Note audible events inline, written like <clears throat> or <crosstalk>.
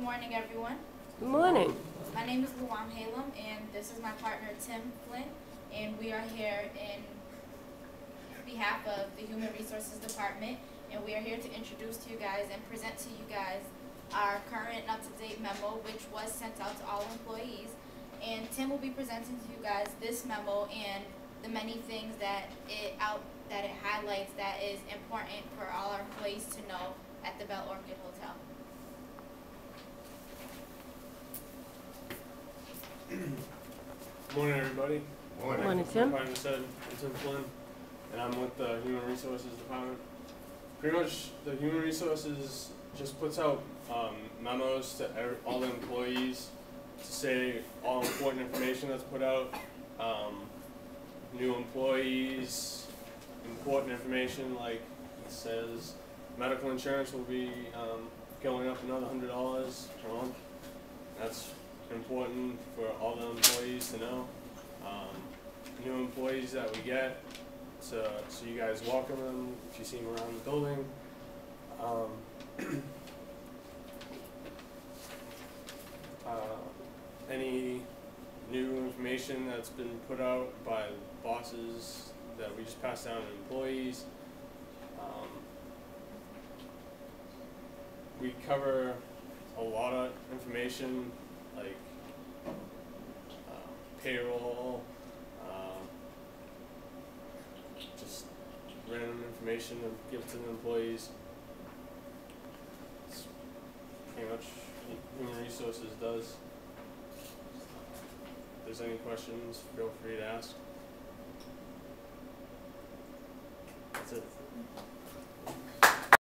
Good morning, everyone. Good morning. My name is Luam Halem, and this is my partner Tim Flynn, and we are here in behalf of the Human Resources Department, and we are here to introduce to you guys and present to you guys our current and up-to-date memo, which was sent out to all employees. And Tim will be presenting to you guys this memo and the many things that it out that it highlights that is important for all our employees to know at the Bell Orchid Hotel. Morning, everybody. Morning, Like Tim. Department said, I'm Tim Flynn, and I'm with the Human Resources Department. Pretty much, the Human Resources just puts out um, memos to ev- all the employees to say all important information that's put out. Um, new employees, important information like it says medical insurance will be um, going up another hundred dollars per month. For all the employees to know. Um, new employees that we get, so, so you guys welcome them if you see them around the building. Um, <clears throat> uh, any new information that's been put out by bosses that we just pass down to employees. Um, we cover a lot of information like payroll, um, just random information of give to the employees. It's pretty much what Human Resources does. If there's any questions, feel free to ask. That's it.